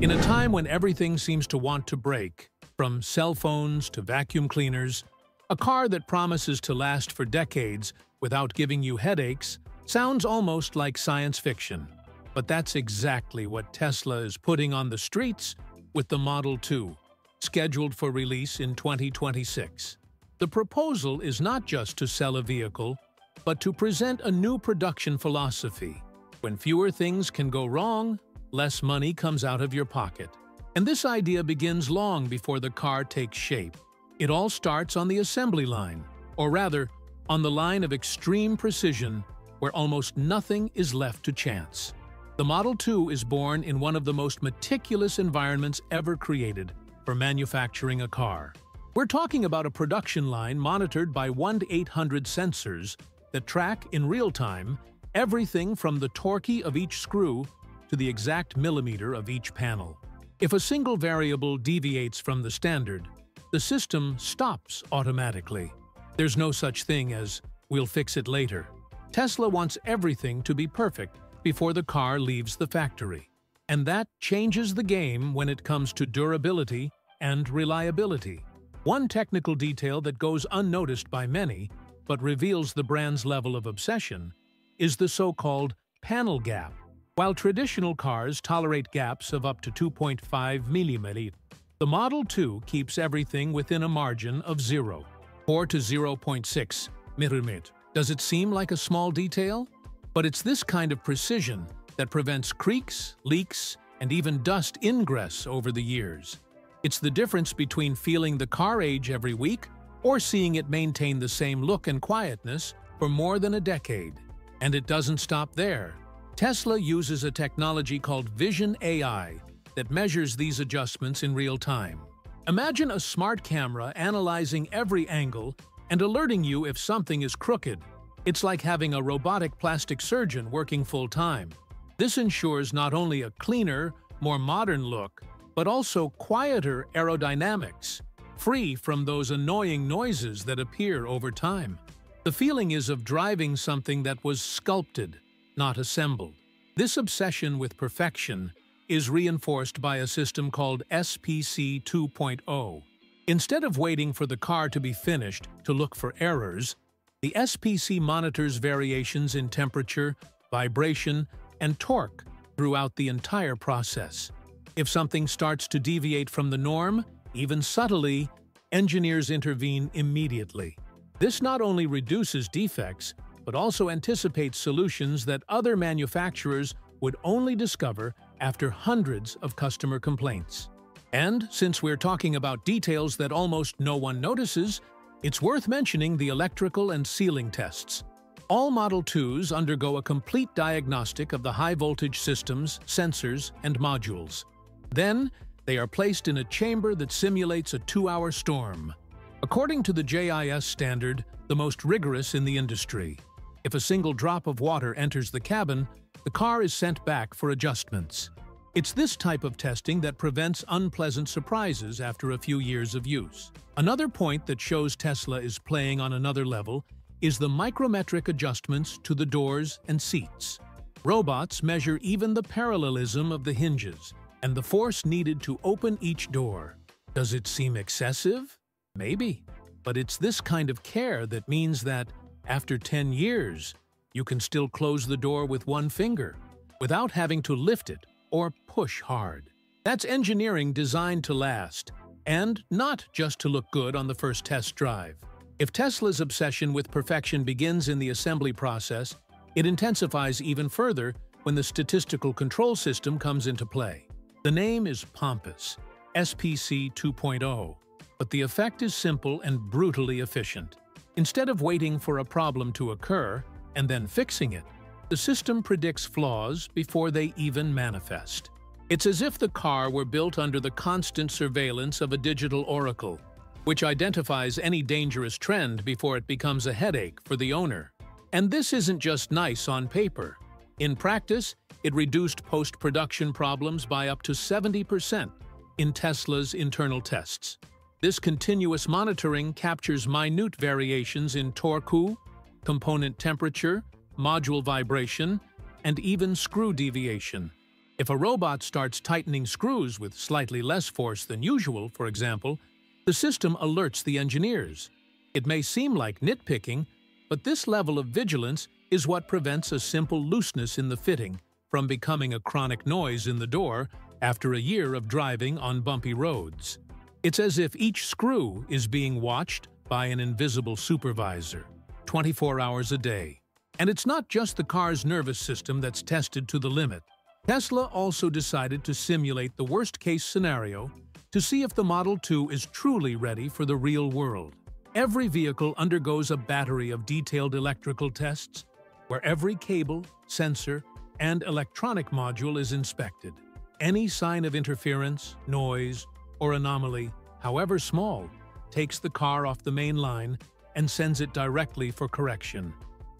In a time when everything seems to want to break, from cell phones to vacuum cleaners, a car that promises to last for decades without giving you headaches sounds almost like science fiction. But that's exactly what Tesla is putting on the streets with the Model 2, scheduled for release in 2026. The proposal is not just to sell a vehicle, but to present a new production philosophy. When fewer things can go wrong, less money comes out of your pocket. And this idea begins long before the car takes shape. It all starts on the assembly line, or rather, on the line of extreme precision where almost nothing is left to chance. The Model 2 is born in one of the most meticulous environments ever created for manufacturing a car. We're talking about a production line monitored by 1 to 800 sensors that track in real time everything from the torquey of each screw to the exact millimeter of each panel. If a single variable deviates from the standard, the system stops automatically. There's no such thing as, we'll fix it later. Tesla wants everything to be perfect before the car leaves the factory. And that changes the game when it comes to durability and reliability. One technical detail that goes unnoticed by many, but reveals the brand's level of obsession, is the so-called panel gap. While traditional cars tolerate gaps of up to 2.5 mm, the Model 2 keeps everything within a margin of 0, 4 to 0.6 mm. Does it seem like a small detail? But it's this kind of precision that prevents creaks, leaks, and even dust ingress over the years. It's the difference between feeling the car age every week or seeing it maintain the same look and quietness for more than a decade. And it doesn't stop there. Tesla uses a technology called Vision AI that measures these adjustments in real time. Imagine a smart camera analyzing every angle and alerting you if something is crooked. It's like having a robotic plastic surgeon working full-time. This ensures not only a cleaner, more modern look, but also quieter aerodynamics, free from those annoying noises that appear over time. The feeling is of driving something that was sculpted, not assembled. This obsession with perfection is reinforced by a system called SPC 2.0. Instead of waiting for the car to be finished to look for errors, the SPC monitors variations in temperature, vibration, and torque throughout the entire process. If something starts to deviate from the norm, even subtly, engineers intervene immediately. This not only reduces defects, but also anticipates solutions that other manufacturers would only discover after hundreds of customer complaints. And since we're talking about details that almost no one notices, it's worth mentioning the electrical and sealing tests. All Model 2s undergo a complete diagnostic of the high-voltage systems, sensors, and modules. Then, they are placed in a chamber that simulates a two-hour storm. According to the JIS standard, the most rigorous in the industry, if a single drop of water enters the cabin, the car is sent back for adjustments. It's this type of testing that prevents unpleasant surprises after a few years of use. Another point that shows Tesla is playing on another level is the micrometric adjustments to the doors and seats. Robots measure even the parallelism of the hinges and the force needed to open each door. Does it seem excessive? Maybe. But it's this kind of care that means that after 10 years, you can still close the door with one finger without having to lift it or push hard. That's engineering designed to last, and not just to look good on the first test drive. If Tesla's obsession with perfection begins in the assembly process, it intensifies even further when the statistical control system comes into play. The name is pompous, SPC 2.0, but the effect is simple and brutally efficient. Instead of waiting for a problem to occur and then fixing it, the system predicts flaws before they even manifest. It's as if the car were built under the constant surveillance of a digital oracle, which identifies any dangerous trend before it becomes a headache for the owner. And this isn't just nice on paper. In practice, it reduced post-production problems by up to 70% in Tesla's internal tests. This continuous monitoring captures minute variations in torque, component temperature, module vibration, and even screw deviation. If a robot starts tightening screws with slightly less force than usual, for example, the system alerts the engineers. It may seem like nitpicking, but this level of vigilance is what prevents a simple looseness in the fitting from becoming a chronic noise in the door after a year of driving on bumpy roads. It's as if each screw is being watched by an invisible supervisor, 24 hours a day. And it's not just the car's nervous system that's tested to the limit. Tesla also decided to simulate the worst-case scenario to see if the Model 2 is truly ready for the real world. Every vehicle undergoes a battery of detailed electrical tests, where every cable, sensor, and electronic module is inspected. Any sign of interference, noise, or anomaly, however small, takes the car off the main line and sends it directly for correction.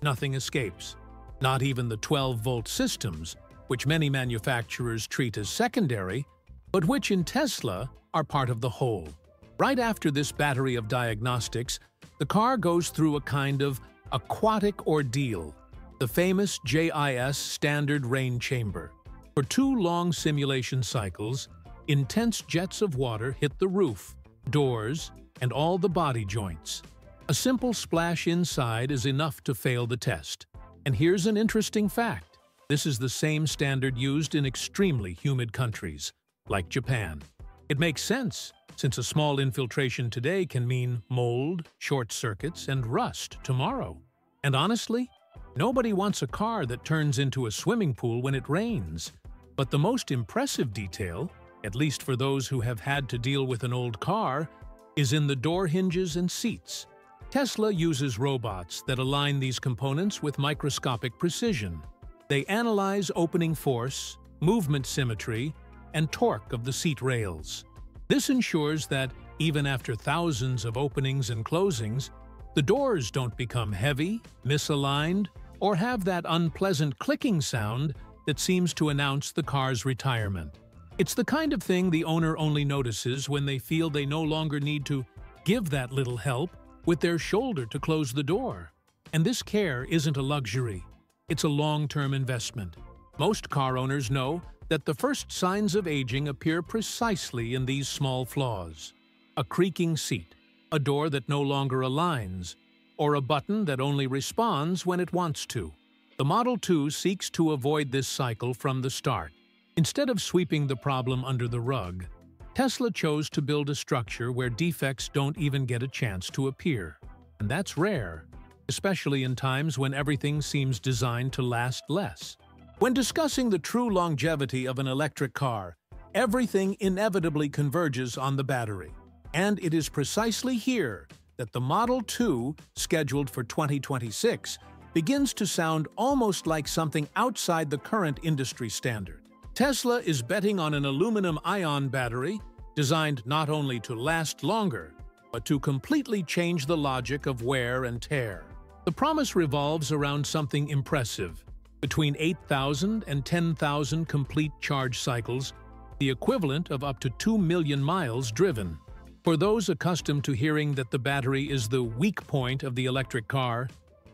Nothing escapes. Not even the 12-volt systems, which many manufacturers treat as secondary, but which in Tesla are part of the whole. Right after this battery of diagnostics, the car goes through a kind of aquatic ordeal, the famous JIS standard rain chamber. For two long simulation cycles, intense jets of water hit the roof, doors, and all the body joints. A simple splash inside is enough to fail the test. And here's an interesting fact. This is the same standard used in extremely humid countries, like Japan. It makes sense, since a small infiltration today can mean mold, short circuits, and rust tomorrow. And honestly, nobody wants a car that turns into a swimming pool when it rains. But the most impressive detail, at least for those who have had to deal with an old car, is in the door hinges and seats. Tesla uses robots that align these components with microscopic precision. They analyze opening force, movement symmetry, and torque of the seat rails. This ensures that, even after thousands of openings and closings, the doors don't become heavy, misaligned, or have that unpleasant clicking sound that seems to announce the car's retirement. It's the kind of thing the owner only notices when they feel they no longer need to give that little help with their shoulder to close the door. And this care isn't a luxury. It's a long-term investment. Most car owners know that the first signs of aging appear precisely in these small flaws. A creaking seat, a door that no longer aligns, or a button that only responds when it wants to. The Model 2 seeks to avoid this cycle from the start. Instead of sweeping the problem under the rug, Tesla chose to build a structure where defects don't even get a chance to appear. And that's rare, especially in times when everything seems designed to last less. When discussing the true longevity of an electric car, everything inevitably converges on the battery. And it is precisely here that the Model 2, scheduled for 2026, begins to sound almost like something outside the current industry standard. Tesla is betting on an aluminum-ion battery designed not only to last longer, but to completely change the logic of wear and tear. The promise revolves around something impressive. Between 8,000 and 10,000 complete charge cycles, the equivalent of up to 2 million miles driven. For those accustomed to hearing that the battery is the weak point of the electric car,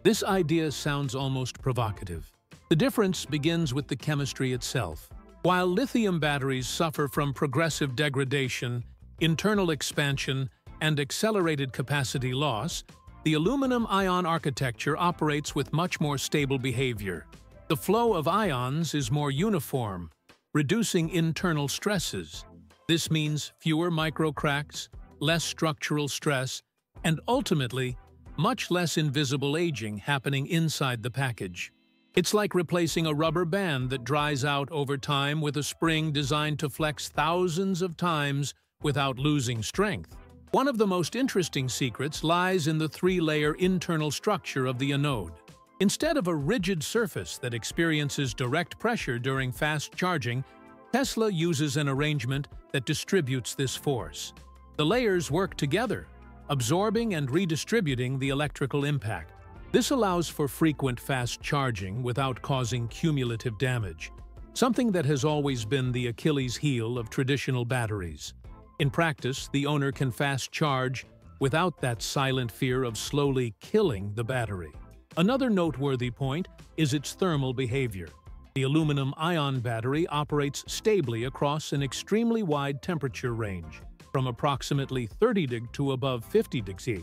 this idea sounds almost provocative. The difference begins with the chemistry itself. While lithium batteries suffer from progressive degradation, internal expansion, and accelerated capacity loss, the aluminum-ion architecture operates with much more stable behavior. The flow of ions is more uniform, reducing internal stresses. This means fewer microcracks, less structural stress, and ultimately, much less invisible aging happening inside the package. It's like replacing a rubber band that dries out over time with a spring designed to flex thousands of times without losing strength. One of the most interesting secrets lies in the three-layer internal structure of the anode. Instead of a rigid surface that experiences direct pressure during fast charging, Tesla uses an arrangement that distributes this force. The layers work together, absorbing and redistributing the electrical impact. This allows for frequent fast charging without causing cumulative damage, something that has always been the Achilles heel of traditional batteries. In practice, the owner can fast charge without that silent fear of slowly killing the battery. Another noteworthy point is its thermal behavior. The aluminum-ion battery operates stably across an extremely wide temperature range, from approximately 30 deg to above 50 deg.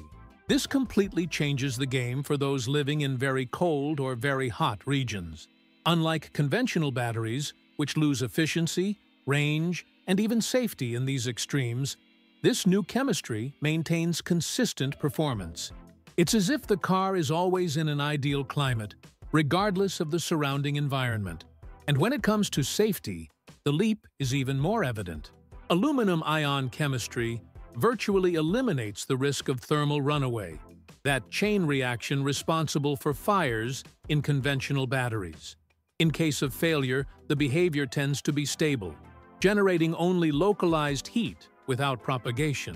This completely changes the game for those living in very cold or very hot regions. Unlike conventional batteries, which lose efficiency, range, and even safety in these extremes, this new chemistry maintains consistent performance. It's as if the car is always in an ideal climate, regardless of the surrounding environment. And when it comes to safety, the leap is even more evident. Aluminum-ion chemistry virtually eliminates the risk of thermal runaway, that chain reaction responsible for fires in conventional batteries. In case of failure, the behavior tends to be stable, generating only localized heat without propagation.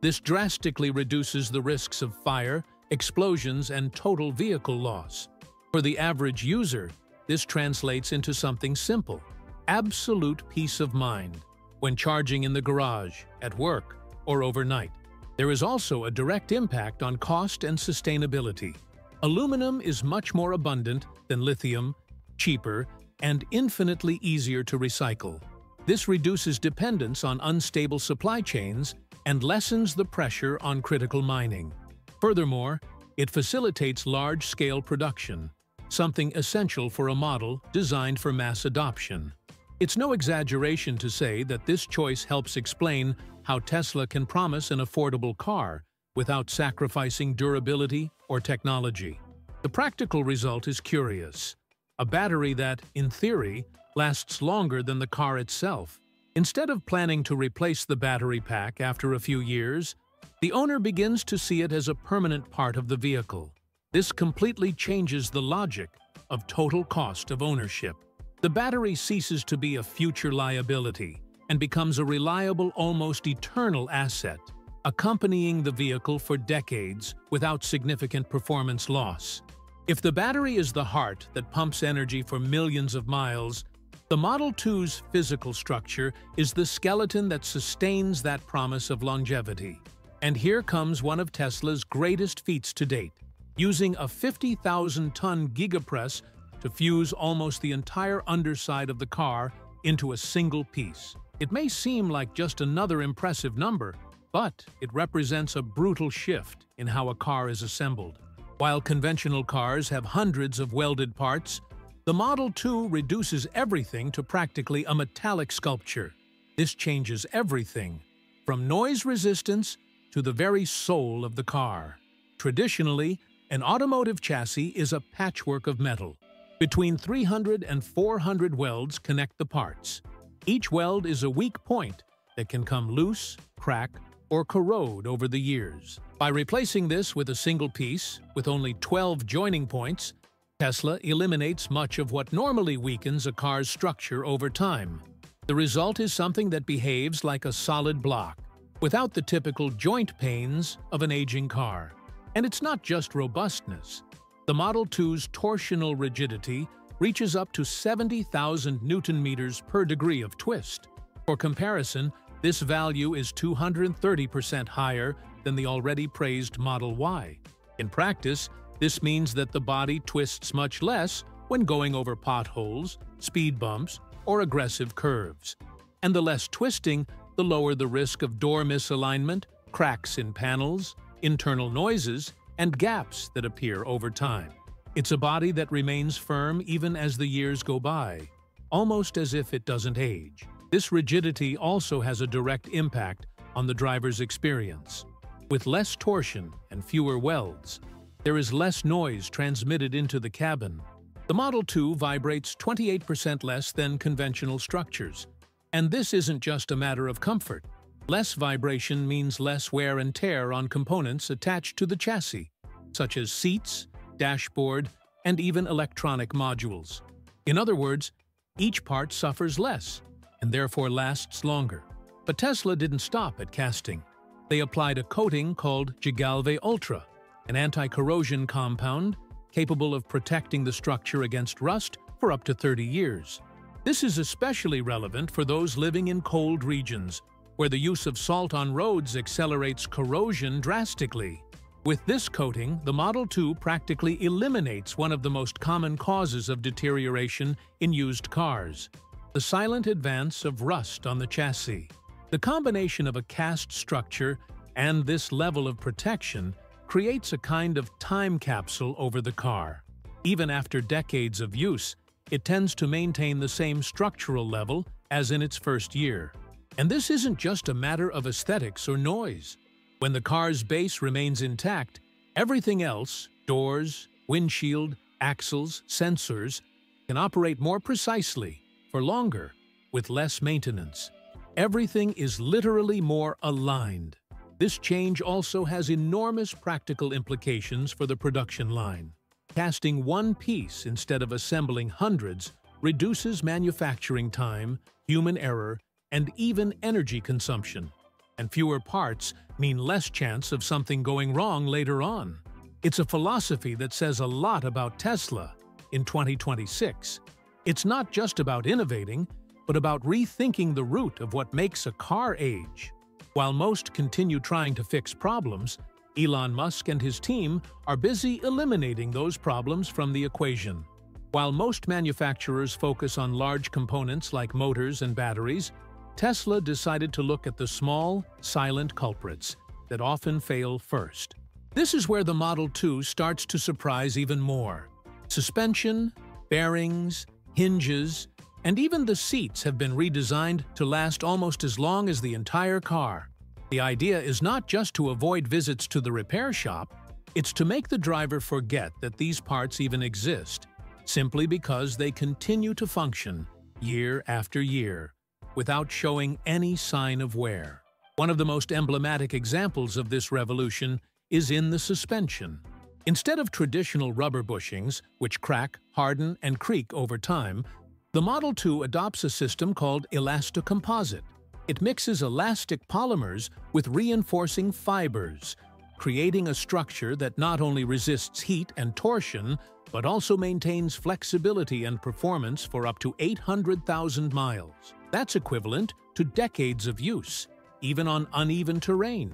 This drastically reduces the risks of fire, explosions, and total vehicle loss. For the average user, this translates into something simple, absolute peace of mind when charging in the garage, at work, or overnight. There is also a direct impact on cost and sustainability. Aluminum is much more abundant than lithium, cheaper, and infinitely easier to recycle. This reduces dependence on unstable supply chains and lessens the pressure on critical mining. Furthermore, it facilitates large-scale production, something essential for a model designed for mass adoption. It's no exaggeration to say that this choice helps explain how Tesla can promise an affordable car without sacrificing durability or technology. The practical result is curious. A battery that, in theory, lasts longer than the car itself. Instead of planning to replace the battery pack after a few years, the owner begins to see it as a permanent part of the vehicle. This completely changes the logic of total cost of ownership. The battery ceases to be a future liability and becomes a reliable, almost eternal asset, accompanying the vehicle for decades without significant performance loss. If the battery is the heart that pumps energy for millions of miles, the Model 2's physical structure is the skeleton that sustains that promise of longevity. And here comes one of Tesla's greatest feats to date, using a 50,000-ton gigapress to fuse almost the entire underside of the car into a single piece. It may seem like just another impressive number, but it represents a brutal shift in how a car is assembled. While conventional cars have hundreds of welded parts, the Model 2 reduces everything to practically a metallic sculpture. This changes everything, from noise resistance to the very soul of the car. Traditionally, an automotive chassis is a patchwork of metal. Between 300 and 400 welds connect the parts. Each weld is a weak point that can come loose, crack, or corrode over the years. By replacing this with a single piece, with only 12 joining points, Tesla eliminates much of what normally weakens a car's structure over time. The result is something that behaves like a solid block, without the typical joint pains of an aging car. And it's not just robustness. The Model 2's torsional rigidity reaches up to 70,000 newton meters per degree of twist. For comparison, this value is 230% higher than the already praised Model Y. In practice, this means that the body twists much less when going over potholes, speed bumps, or aggressive curves. And the less twisting, the lower the risk of door misalignment, cracks in panels, internal noises, and gaps that appear over time. It's a body that remains firm even as the years go by, almost as if it doesn't age. This rigidity also has a direct impact on the driver's experience. With less torsion and fewer welds, there is less noise transmitted into the cabin. The Model 2 vibrates 28% less than conventional structures. And this isn't just a matter of comfort. Less vibration means less wear and tear on components attached to the chassis such as seats, dashboard, and even electronic modules. In other words, each part suffers less and therefore lasts longer. But Tesla didn't stop at casting. They applied a coating called Gigalve Ultra, an anti-corrosion compound capable of protecting the structure against rust for up to 30 years. This is especially relevant for those living in cold regions, where the use of salt on roads accelerates corrosion drastically. With this coating, the Model 2 practically eliminates one of the most common causes of deterioration in used cars, the silent advance of rust on the chassis. The combination of a cast structure and this level of protection creates a kind of time capsule over the car. Even after decades of use, it tends to maintain the same structural level as in its first year. And this isn't just a matter of aesthetics or noise. When the car's base remains intact, everything else, doors, windshield, axles, sensors, can operate more precisely, for longer, with less maintenance. Everything is literally more aligned. This change also has enormous practical implications for the production line. Casting one piece instead of assembling hundreds reduces manufacturing time, human error, and even energy consumption and fewer parts mean less chance of something going wrong later on. It's a philosophy that says a lot about Tesla in 2026. It's not just about innovating, but about rethinking the root of what makes a car age. While most continue trying to fix problems, Elon Musk and his team are busy eliminating those problems from the equation. While most manufacturers focus on large components like motors and batteries, Tesla decided to look at the small, silent culprits that often fail first. This is where the Model 2 starts to surprise even more. Suspension, bearings, hinges, and even the seats have been redesigned to last almost as long as the entire car. The idea is not just to avoid visits to the repair shop, it's to make the driver forget that these parts even exist, simply because they continue to function year after year without showing any sign of wear. One of the most emblematic examples of this revolution is in the suspension. Instead of traditional rubber bushings, which crack, harden, and creak over time, the Model 2 adopts a system called elasticomposite. It mixes elastic polymers with reinforcing fibers, creating a structure that not only resists heat and torsion, but also maintains flexibility and performance for up to 800,000 miles. That's equivalent to decades of use, even on uneven terrain.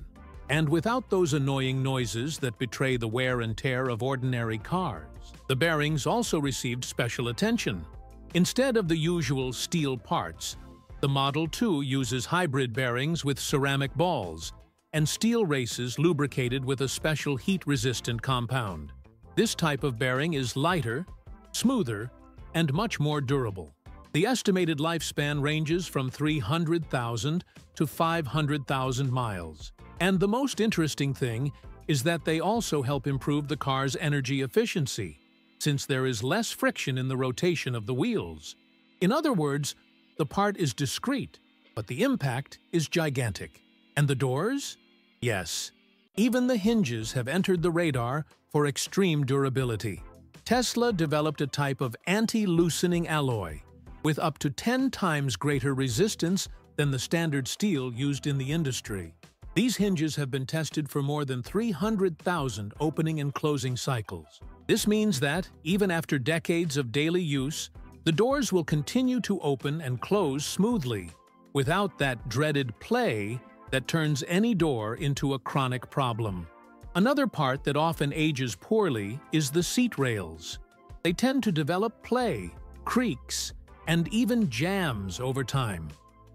And without those annoying noises that betray the wear and tear of ordinary cars. The bearings also received special attention. Instead of the usual steel parts, the Model 2 uses hybrid bearings with ceramic balls and steel races lubricated with a special heat-resistant compound. This type of bearing is lighter, smoother, and much more durable. The estimated lifespan ranges from 300,000 to 500,000 miles. And the most interesting thing is that they also help improve the car's energy efficiency, since there is less friction in the rotation of the wheels. In other words, the part is discreet, but the impact is gigantic. And the doors? Yes, even the hinges have entered the radar for extreme durability. Tesla developed a type of anti-loosening alloy with up to 10 times greater resistance than the standard steel used in the industry. These hinges have been tested for more than 300,000 opening and closing cycles. This means that, even after decades of daily use, the doors will continue to open and close smoothly, without that dreaded play that turns any door into a chronic problem. Another part that often ages poorly is the seat rails. They tend to develop play, creaks, and even jams over time.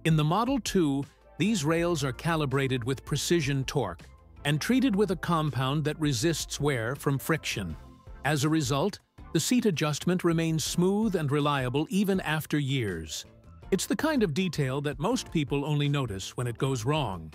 In the Model 2, these rails are calibrated with precision torque and treated with a compound that resists wear from friction. As a result, the seat adjustment remains smooth and reliable even after years. It's the kind of detail that most people only notice when it goes wrong.